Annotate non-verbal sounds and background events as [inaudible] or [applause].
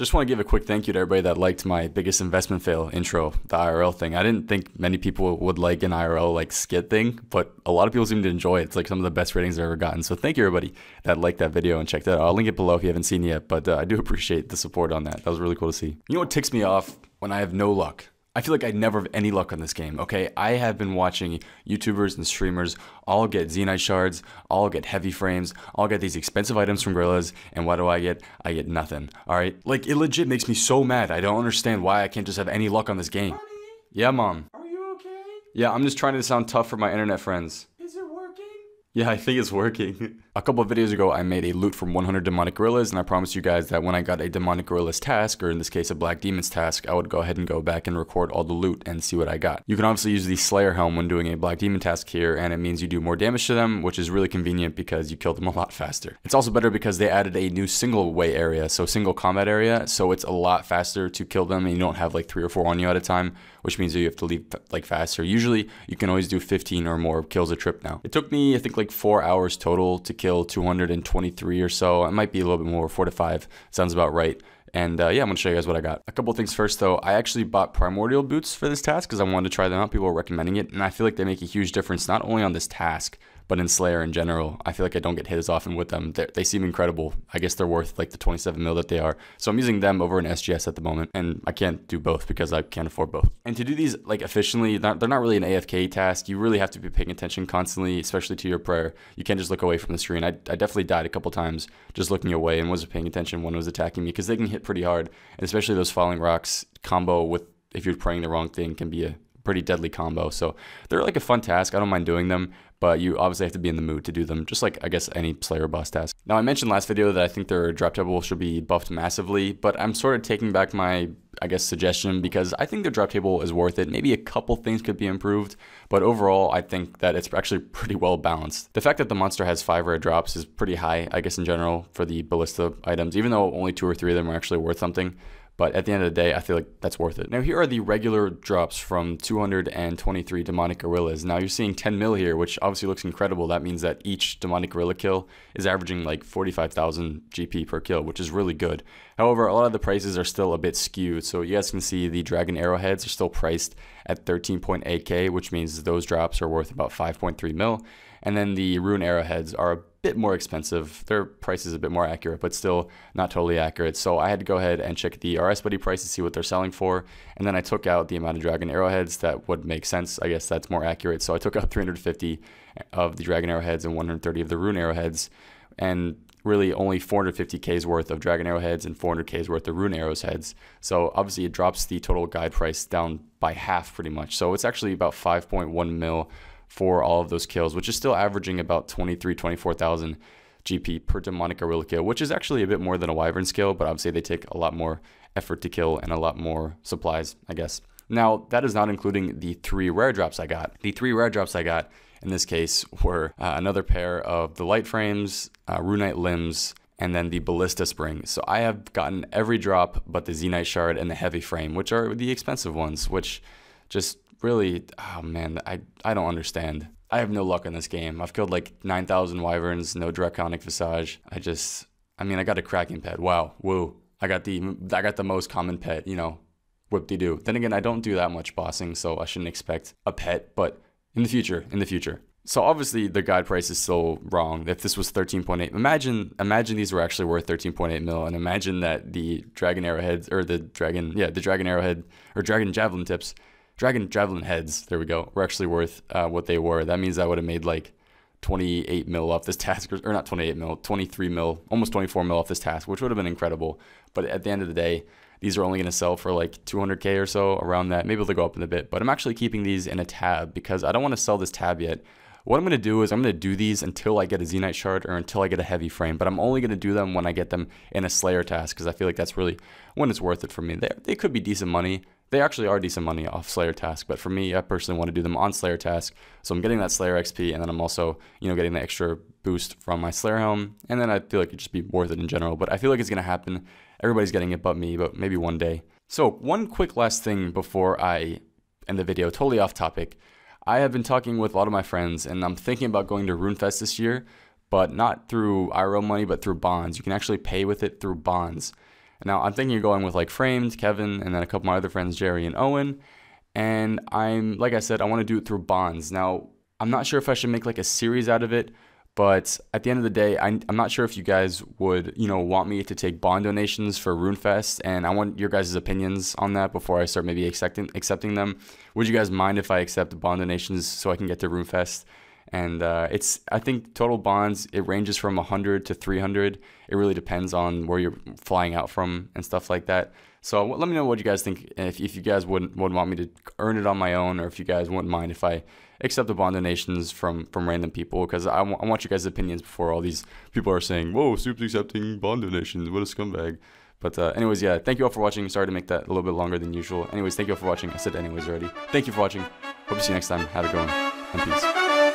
Just want to give a quick thank you to everybody that liked my biggest investment fail intro, the IRL thing. I didn't think many people would like an IRL like skit thing, but a lot of people seem to enjoy it. It's like some of the best ratings I've ever gotten. So thank you everybody that liked that video and checked that out. I'll link it below if you haven't seen it yet, but uh, I do appreciate the support on that. That was really cool to see. You know what ticks me off when I have no luck? I feel like I never have any luck on this game, okay? I have been watching YouTubers and streamers all get Zenyte shards, all get heavy frames, all get these expensive items from Gorillas, and what do I get? I get nothing, alright? Like, it legit makes me so mad. I don't understand why I can't just have any luck on this game. Honey, Yeah, Mom. are you okay? Yeah, I'm just trying to sound tough for my internet friends. Is it working? Yeah, I think it's working. [laughs] a couple of videos ago, I made a loot from 100 demonic gorillas, and I promised you guys that when I got a demonic gorillas task, or in this case a black demons task, I would go ahead and go back and record all the loot and see what I got. You can obviously use the slayer helm when doing a black demon task here, and it means you do more damage to them, which is really convenient because you kill them a lot faster. It's also better because they added a new single way area, so single combat area, so it's a lot faster to kill them, and you don't have like three or four on you at a time, which means you have to leave like faster. Usually, you can always do 15 or more kills a trip now. It took me, I think, like four hours total to kill 223 or so. It might be a little bit more, four to five. Sounds about right. And uh, yeah, I'm gonna show you guys what I got. A couple things first though. I actually bought primordial boots for this task because I wanted to try them out. People were recommending it, and I feel like they make a huge difference not only on this task, but in Slayer in general. I feel like I don't get hit as often with them. They're, they seem incredible. I guess they're worth like the 27 mil that they are. So I'm using them over an SGS at the moment, and I can't do both because I can't afford both. And to do these like efficiently, they're not really an AFK task. You really have to be paying attention constantly, especially to your prayer. You can't just look away from the screen. I, I definitely died a couple times just looking away and wasn't paying attention when it was attacking me because they can hit pretty hard, and especially those falling rocks combo with if you're praying the wrong thing can be a pretty deadly combo. So they're like a fun task. I don't mind doing them, but you obviously have to be in the mood to do them, just like I guess any Slayer boss task. Now I mentioned last video that I think their drop table should be buffed massively, but I'm sort of taking back my I guess suggestion because I think their drop table is worth it. Maybe a couple things could be improved, but overall I think that it's actually pretty well balanced. The fact that the monster has five rare drops is pretty high, I guess in general for the ballista items, even though only two or three of them are actually worth something. But at the end of the day, I feel like that's worth it. Now here are the regular drops from 223 demonic gorillas. Now you're seeing 10 mil here, which obviously looks incredible. That means that each demonic gorilla kill is averaging like 45,000 GP per kill, which is really good. However, a lot of the prices are still a bit skewed. So you guys can see the dragon arrowheads are still priced at 13.8k, which means those drops are worth about 5.3 mil. And then the rune arrowheads are bit more expensive. Their price is a bit more accurate, but still not totally accurate. So I had to go ahead and check the RS Buddy price to see what they're selling for. And then I took out the amount of dragon arrowheads that would make sense. I guess that's more accurate. So I took out 350 of the dragon arrowheads and 130 of the rune arrowheads. And really only 450k's worth of dragon arrowheads and 400k's worth of rune arrows heads. So obviously it drops the total guide price down by half pretty much. So it's actually about 5.1 mil for all of those kills, which is still averaging about 23, 24,000 GP per demonic gorilla kill, which is actually a bit more than a wyvern skill, but obviously they take a lot more effort to kill and a lot more supplies, I guess. Now, that is not including the three rare drops I got. The three rare drops I got in this case were uh, another pair of the light frames, uh, runite limbs, and then the ballista spring. So I have gotten every drop but the Zenyte shard and the heavy frame, which are the expensive ones, which just really, oh man, I, I don't understand. I have no luck in this game. I've killed like 9,000 wyverns, no draconic visage. I just, I mean, I got a Kraken pet. Wow, woo. I got the, I got the most common pet, you know, whoop de doo. Then again, I don't do that much bossing, so I shouldn't expect a pet, but in the future, in the future. So obviously the guide price is still wrong. If this was 13.8, imagine imagine these were actually worth 13.8 mil, and imagine that the dragon arrowheads or the dragon yeah the dragon arrowhead or dragon javelin tips Dragon Javelin heads, there we go, were actually worth uh, what they were. That means I would have made like 28 mil off this task, or not 28 mil, 23 mil, almost 24 mil off this task, which would have been incredible. But at the end of the day, these are only going to sell for like 200k or so around that. Maybe they'll go up in a bit, but I'm actually keeping these in a tab because I don't want to sell this tab yet. What I'm going to do is I'm going to do these until I get a Zenyte shard or until I get a heavy frame, but I'm only going to do them when I get them in a Slayer task because I feel like that's really when it's worth it for me. They, they could be decent money, they actually are decent money off Slayer Task, but for me, I personally want to do them on Slayer Task. So I'm getting that Slayer XP, and then I'm also, you know, getting the extra boost from my Slayer Helm, and then I feel like it'd just be worth it in general. But I feel like it's gonna happen. Everybody's getting it but me, but maybe one day. So one quick last thing before I end the video, totally off topic. I have been talking with a lot of my friends, and I'm thinking about going to RuneFest this year, but not through IRL money, but through bonds. You can actually pay with it through bonds. Now I'm thinking of going with like Framed, Kevin, and then a couple of my other friends, Jerry and Owen. And I'm like I said, I want to do it through bonds. Now I'm not sure if I should make like a series out of it, but at the end of the day, I, am not sure if you guys would, you know, want me to take bond donations for RuneFest, and I want your guys' opinions on that before I start maybe accepting accepting them. Would you guys mind if I accept bond donations so I can get to RuneFest? And uh, it's, I think, total bonds it ranges from 100 to 300. It really depends on where you're flying out from and stuff like that. So let me know what you guys think. If, if you guys wouldn't would want me to earn it on my own, or if you guys wouldn't mind if I accept the bond donations from from random people, because I, I want you guys' opinions before all these people are saying, "Whoa, Soup's accepting bond donations. What a scumbag." But uh, anyways, yeah, thank you all for watching. Sorry to make that a little bit longer than usual. Anyways, thank you all for watching. I said anyways already. Thank you for watching. Hope to see you next time. Have a good one and peace.